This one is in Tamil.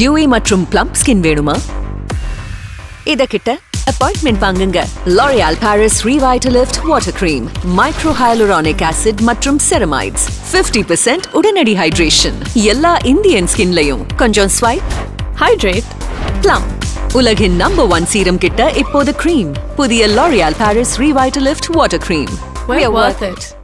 டியூவி மற்றும் பிளம்ப் ஸ்கின் வேணுமா? இத கிட்ட அப்பாயின்மெண்ட் வாங்குங்க. L'Oreal Paris Revitalift water cream micro hyaluronic acid மற்றும் செரமைட்ஸ் 50% உடனடி ஹைட்ரேஷன் எல்லா இந்தியன் ஸ்கின்லையும் கொஞ்சம் ஸ்வைப் ஹைட்ரேட் பிளம் உலகின் நம்பர் ஒன் சீரம் கிட்ட இப்போது கிரீம் புதிய L'Oreal Paris Revitalift water cream We are worth it.